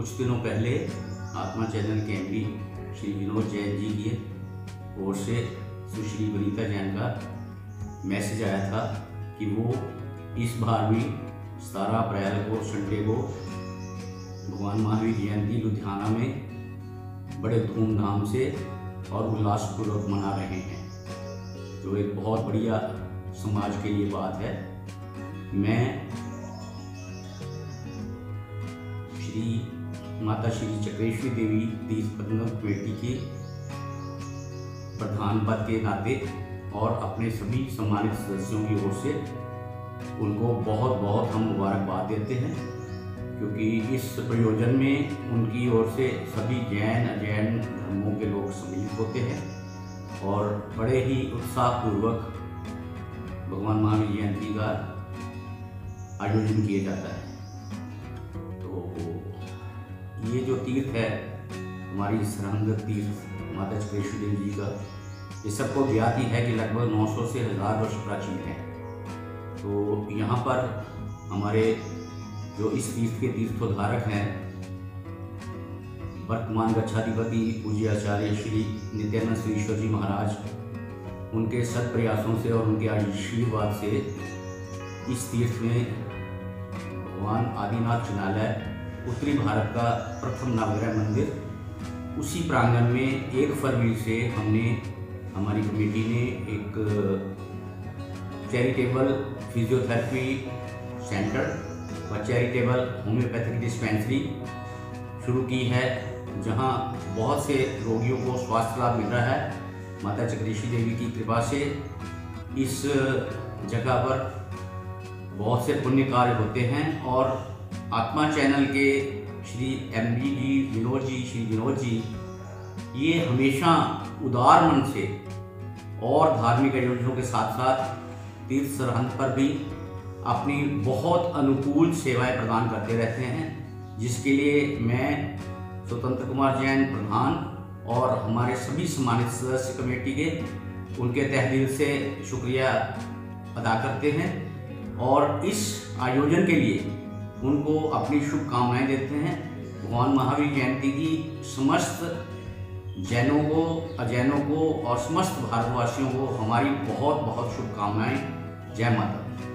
कुछ दिनों पहले आत्मा चैनल के एमडी श्री विनोद जैन जी की ओर से सुश्री वनीता जैन का मैसेज आया था कि वो इस बार भी सतारह अप्रैल को, संडे को भगवान महावीर जयंती लुधियाना में बड़े धूमधाम से और उल्लासपूर्वक मना रहे हैं। जो एक बहुत बढ़िया समाज के लिए बात है। मैं श्री माता श्री चक्रेश्वरी देवी तीर्थ प्रबंधन कमेटी के प्रधान पद के नाते और अपने सभी सम्मानित सदस्यों की ओर से उनको बहुत बहुत हम मुबारकबाद देते हैं, क्योंकि इस प्रयोजन में उनकी ओर से सभी जैन, अजैन धर्मों के लोग सम्मिलित होते हैं और बड़े ही उत्साहपूर्वक भगवान महावीर जयंती का आयोजन किया जाता है। ये जो तीर्थ है, हमारी सरहंद तीर्थ, माता चक्रेश्वर देवी जी का, ये सबको ज्ञात ही है कि लगभग 900 से हज़ार वर्ष प्राचीन है। तो यहाँ पर हमारे जो इस तीर्थ के तीर्थोद्धारक हैं, वर्तमान गच्छाधिपति पूज्य आचार्य श्री नित्यानंद श्रीश्वर जी महाराज, उनके सत प्रयासों से और उनके आशीर्वाद से इस तीर्थ में भगवान आदिनाथ चिनालय उत्तरी भारत का प्रथम नवग्रह मंदिर। उसी प्रांगण में एक फरवरी से हमने, हमारी कमेटी ने एक, चैरिटेबल फिजियोथेरेपी सेंटर व चैरिटेबल होम्योपैथिक डिस्पेंसरी शुरू की है, जहाँ बहुत से रोगियों को स्वास्थ्य लाभ मिल रहा है। माता चक्रेश्वरी देवी की कृपा से इस जगह पर बहुत से पुण्य कार्य होते हैं और आत्मा चैनल के श्री एम बी जी, विनोद जी, श्री विनोद जी, ये हमेशा उदार मन से और धार्मिक आयोजनों के साथ साथ तीर्थ सरहद पर भी अपनी बहुत अनुकूल सेवाएँ प्रदान करते रहते हैं, जिसके लिए मैं, स्वतंत्र कुमार जैन प्रधान और हमारे सभी सम्मानित सदस्य कमेटी के, उनके तह दिल से शुक्रिया अदा करते हैं। और इस आयोजन के लिए उनको अपनी शुभकामनाएँ देते हैं। भगवान महावीर जयंती की समस्त जैनों को, अजैनों को और समस्त भारतवासियों को हमारी बहुत बहुत शुभकामनाएँ। जय माता